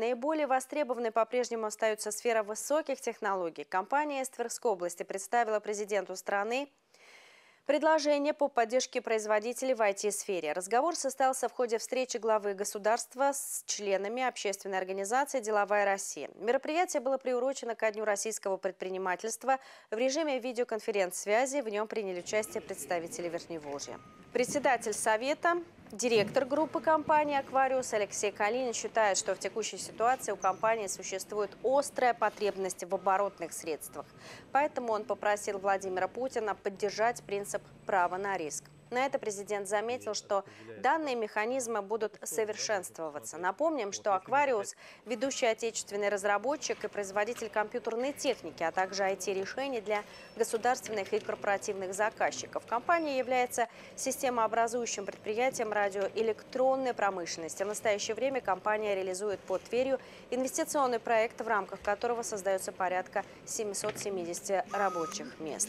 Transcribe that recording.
Наиболее востребованной по-прежнему остается сфера высоких технологий. Компания из Тверской области представила президенту страны Предложение по поддержке производителей в IT-сфере. Разговор состоялся в ходе встречи главы государства с членами общественной организации «Деловая Россия». Мероприятие было приурочено ко Дню российского предпринимательства. В режиме видеоконференц-связи в нем приняли участие представители Верхневолжья. Председатель Совета Директор группы компании «Аквариус» Алексей Калинин считает, что в текущей ситуации у компании существует острая потребность в оборотных средствах. Поэтому он попросил Владимира Путина поддержать принцип права на риск. На это президент заметил, что данные механизмы будут совершенствоваться. Напомним, что «Аквариус» – ведущий отечественный разработчик и производитель компьютерной техники, а также IT-решений для государственных и корпоративных заказчиков. Компания является системообразующим предприятием радиоэлектронной промышленности. В настоящее время компания реализует под Тверью инвестиционный проект, в рамках которого создается порядка 770 рабочих мест.